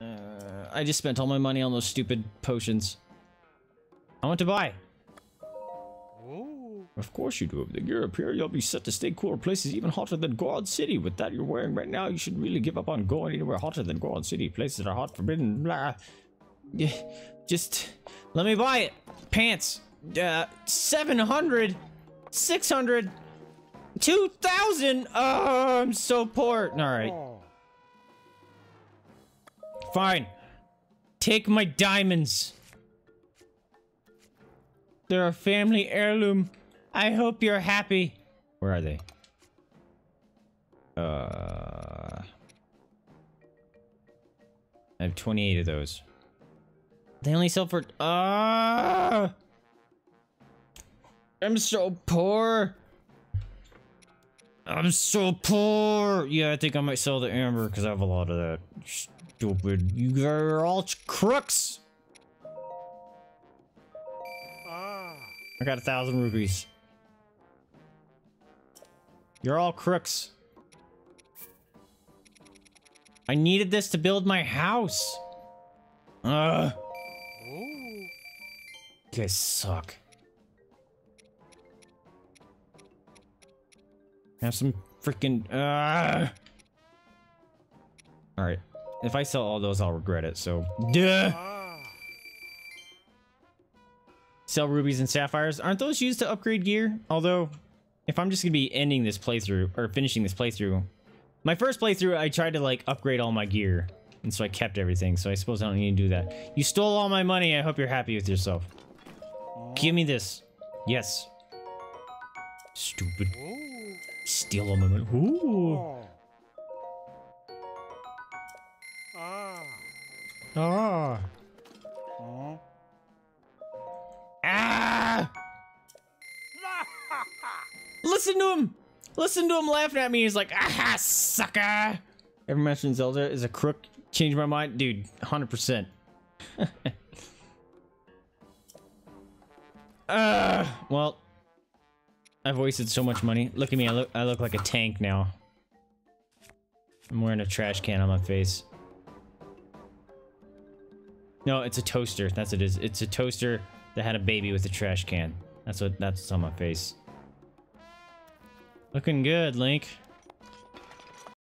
Uh, I just spent all my money on those stupid potions. I want to buy. Of course you do. If the gear up here, you'll be set to stay cooler places even hotter than Goron City. With that you're wearing right now, you should really give up on going anywhere hotter than Goron City. Places that are hot, forbidden, blah. Yeah, just let me buy it. Pants. Uh, 700, 600, 2,000. Oh, I'm so poor. All right. Fine. Take my diamonds. They're a family heirloom. I hope you're happy. Where are they? Uh, I have 28 of those. They only sell for. Ah! I'm so poor. I'm so poor. Yeah, I think I might sell the amber because I have a lot of that. Stupid. You are all crooks. I got a thousand rupees. You're all crooks. I needed this to build my house. Ugh. You guys suck. Have some freaking. Uh... All right. If I sell all those, I'll regret it. So, duh. Sell rubies and sapphires. Aren't those used to upgrade gear? Although, if I'm just gonna be ending this playthrough or finishing this playthrough, my first playthrough, I tried to like upgrade all my gear, and so I kept everything. So I suppose I don't need to do that. You stole all my money. I hope you're happy with yourself. Give me this. Yes. Stupid. Steal all my money. Ooh. Ah. Ah! Listen to him! Listen to him laughing at me. He's like, aha, sucker! Ever mentioned Zelda is a crook? Changed my mind? Dude, 100%. uh, well, I've wasted so much money. Look at me, I look, I look like a tank now. I'm wearing a trash can on my face. No, it's a toaster. That's what it is. It's a toaster that had a baby with a trash can. That's what that's on my face. Looking good, Link.